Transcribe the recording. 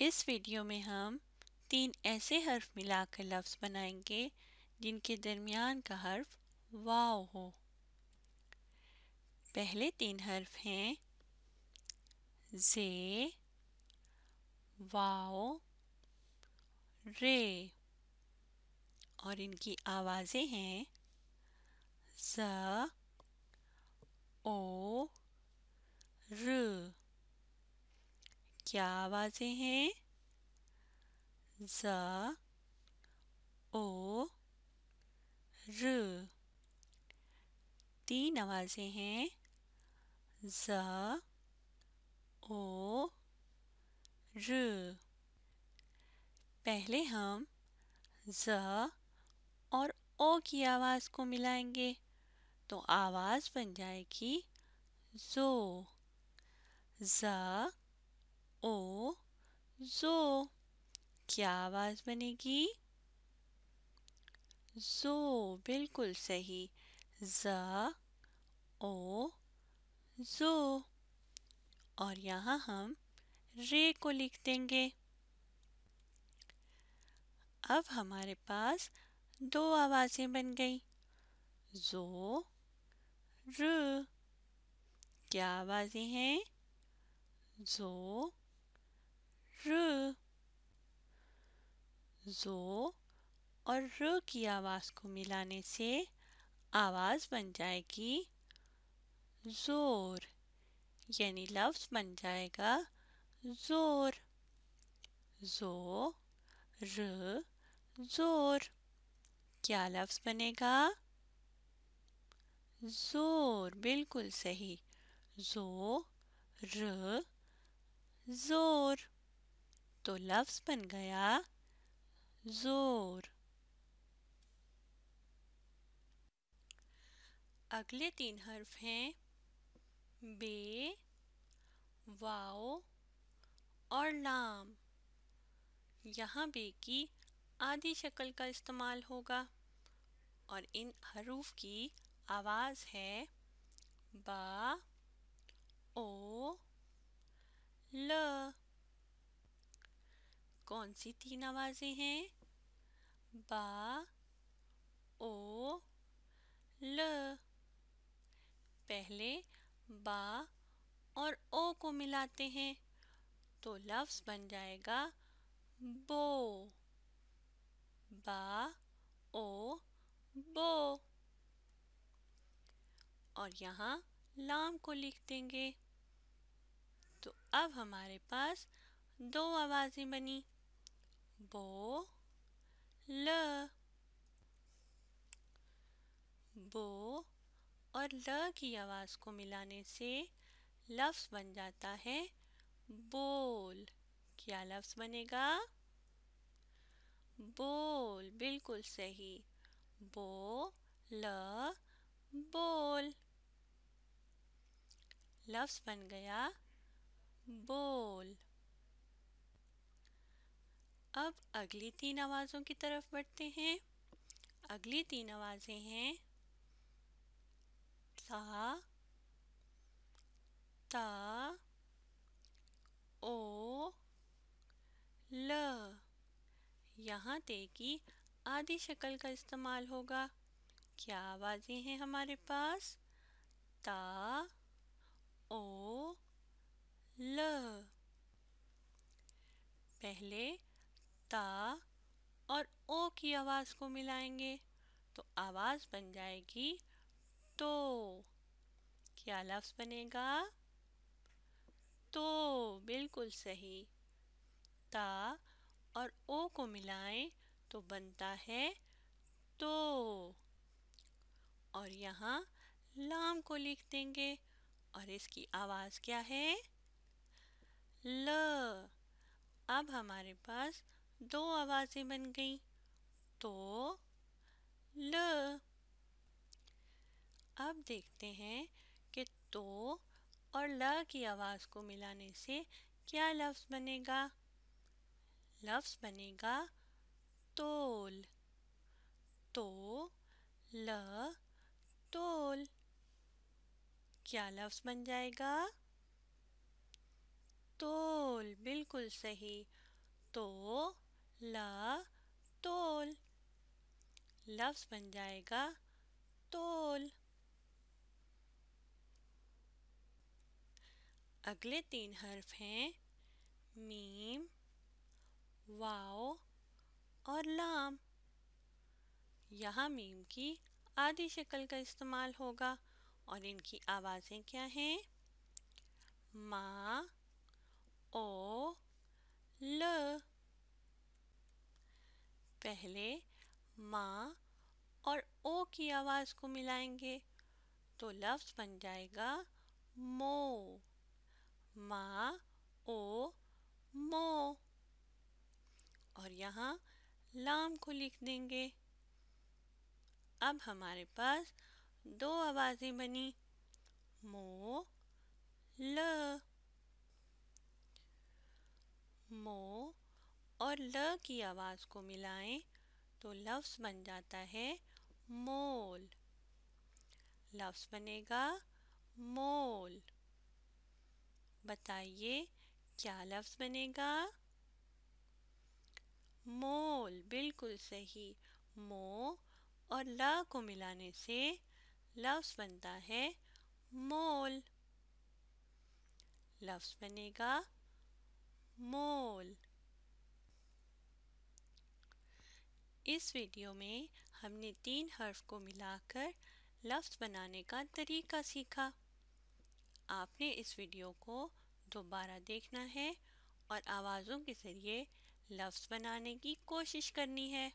इस वीडियो में हम तीन ऐसे हर्फ मिलाकर लफ्ज़ बनाएँगे, जिनके दरमियान का हर्फ वाव हो। पहले तीन हर्फ हैं जे वाव रे, और इनकी आवाज़ें हैं ज, ओ, र। क्या आवाज़ें हैं? ज, ओ, र। तीन आवाज़ें हैं। ज, ओ, र। पहले हम ज और ओ की आवाज़ को मिलाएँगे तो आवाज़ बन जाएगी जो। ज ओ जो। क्या आवाज़ बनेगी? जो, बिल्कुल सही। ज, ओ, जो। और यहाँ हम रे को लिख देंगे। अब हमारे पास दो आवाज़ें बन गई। जो, र। क्या आवाज़ें हैं? जो र जो और र की आवाज़ को मिलाने से आवाज़ बन जाएगी ज़ोर, यानी लफ्ज़ बन जाएगा ज़ोर। जो र, ज़ोर, क्या लफ्ज़ बनेगा? ज़ोर, बिल्कुल सही। जो र, ज़ोर। तो लफ्ज़ बन गया ज़ोर। अगले तीन हर्फ हैं बे, वाओ और लाम। यहाँ बे की आधी शक्ल का इस्तेमाल होगा और इन हरूफ की आवाज़ है बा, ओ, ल। कौन सी तीन आवाज़ें हैं? बा, ओ, ल। पहले बा और ओ को मिलाते हैं तो लफ्ज़ बन जाएगा बो। बा, ओ, बो। और यहाँ लाम को लिख देंगे। तो अब हमारे पास दो आवाज़ें बनी। बो ल बो और ल की आवाज़ को मिलाने से लफ्ज़ बन जाता है बोल। क्या लफ्ज़ बनेगा? बोल, बिल्कुल सही। बो, ल, बोल। लफ्ज़ बन गया बोल। अब अगली तीन आवाज़ों की तरफ़ बढ़ते हैं। अगली तीन आवाज़ें हैं। ता ता, ओ, ल। यहाँ ते की आधी शक्ल का इस्तेमाल होगा। क्या आवाज़ें हैं हमारे पास? ता, ओ, ल। पहले ता और ओ की आवाज़ को मिलाएँगे तो आवाज़ बन जाएगी तो। क्या लफ्ज़ बनेगा? तो बिल्कुल सही। ता और ओ को मिलाएँ तो बनता है तो। और यहाँ लाम को लिख देंगे, और इसकी आवाज़ क्या है? ल। अब हमारे पास दो आवाज़ें बन गई। तो ल। अब देखते हैं कि तो और ल की आवाज़ को मिलाने से क्या लफ्ज़ बनेगा। लफ्ज़ बनेगा तोल। तो ल, तोल। क्या लफ्ज़ बन जाएगा? तोल। बिल्कुल सही। तो ला, तोल। लफ्ज बन जाएगा, तोल। अगले तीन हर्फ हैं, मीम, वाओ और लाम। यहाँ मीम की आधी शक्ल का इस्तेमाल होगा और इनकी आवाज़ें क्या हैं? मा, ओ, ल। पहले माँ और ओ की आवाज़ को मिलाएँगे तो लफ्ज़ बन जाएगा मो। माँ, ओ, मो। और यहाँ लाम को लिख देंगे। अब हमारे पास दो आवाज़ें बनी। मो, ल। मो और ल की आवाज़ को मिलाएँ तो लफ्ज़ बन जाता है मोल। लफ्ज़ बनेगा मोल। बताइए, क्या लफ्ज़ बनेगा? मोल, बिल्कुल सही। मो और ल को मिलाने से लफ्ज़ बनता है मोल। लफ्ज़ बनेगा मोल। इस वीडियो में हमने तीन हर्फ को मिलाकर लफ्ज़ बनाने का तरीका सीखा। आपने इस वीडियो को दोबारा देखना है और आवाज़ों के ज़रिए लफ्ज़ बनाने की कोशिश करनी है।